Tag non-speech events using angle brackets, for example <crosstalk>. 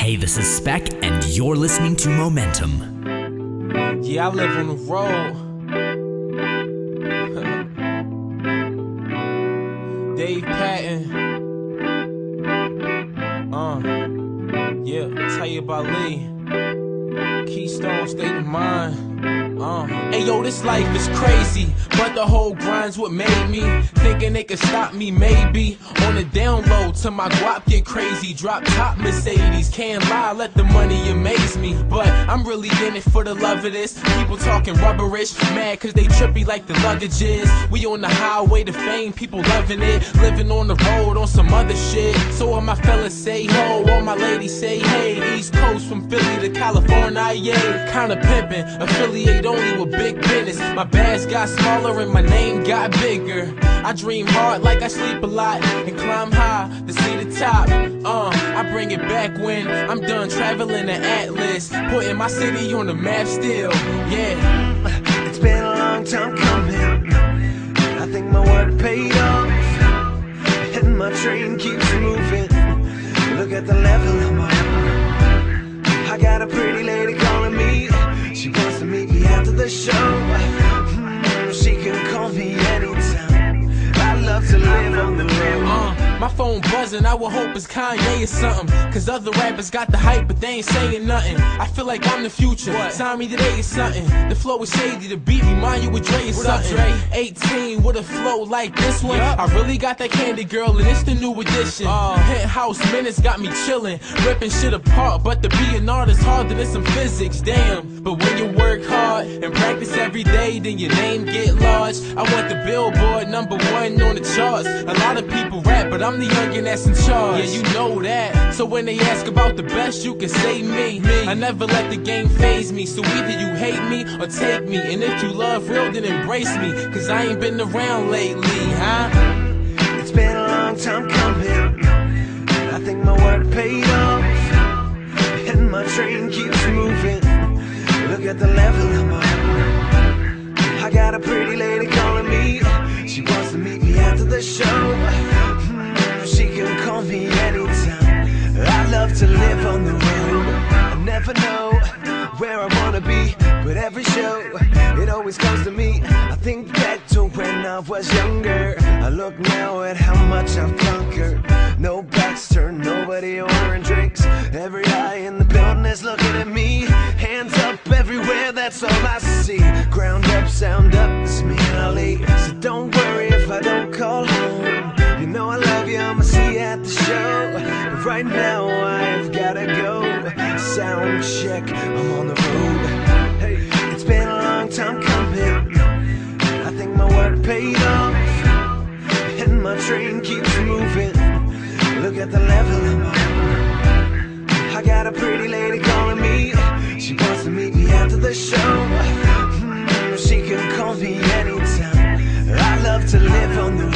Hey, this is Spec, and you're listening to Momentum. Yeah, I live on the road. <laughs> Dave Patten. Uh, yeah, tell you about Lee. Keystone State of Mind. Uh, hey yo, this life is crazy, but the whole grind's what made me thinking they could stop me. Maybe on the down download till my guap get crazy. Drop top Mercedes, can't lie, let the money amaze me. But I'm really in it for the love of this. People talking rubberish, mad cause they trippy like the luggage is. We on the highway to fame, people loving it. Living on the road on some other shit. So all my fellas say ho, all my ladies say hey. East Coast from Philly to California, yeah. Kinda pimping, affiliate only with big business. My bags got smaller and my name got bigger. I dream hard like I sleep a lot and climb high to see the top. Uh, I bring it back when I'm done traveling the Atlas, putting my city on the map still. Yeah. <laughs> It's been a long time coming. I think my work paid off. And my train keeps moving. Look at the level I'm on. I got phone buzzing, I would hope it's Kanye or something. Cause other rappers got the hype, but they ain't saying nothing. I feel like I'm the future. Sign me today is something. The flow is shady, the beat remind you with Dre is something. 18 with a flow like this one. I really got that candy girl, and it's the new edition. Penthouse minutes got me chillin', ripping shit apart. But to be an artist harder than some physics, damn. But when you work hard and practice every day, then your name get large. I want the billboard number one on the charts. A lot of people rap, but I'm the youngin' that's in charge. Yeah, you know that. So when they ask about the best, you can say me. me. I never let the game faze me. So either you hate me or take me. And if you love real, then embrace me. Cause I ain't been around lately, huh? It's been a long time coming. I think my work paid off. And my train keeps moving. Look at the level I'm on. I got a pretty lady Love to live on the road. I never know where I wanna be, but every show it always comes to me. I think back to when I was younger. I look now at how much I've conquered. No turned, nobody ordering drinks. Every eye in the building is looking at me. Hands up everywhere, that's all I see. Ground up, sound up, right now I've gotta go. Sound check, I'm on the road. Hey, it's been a long time coming. I think my work paid off, and my train keeps moving. Look at the level I'm on. I got a pretty lady calling me. She wants to meet me after the show. Mm, she can call me anytime. I love to live on the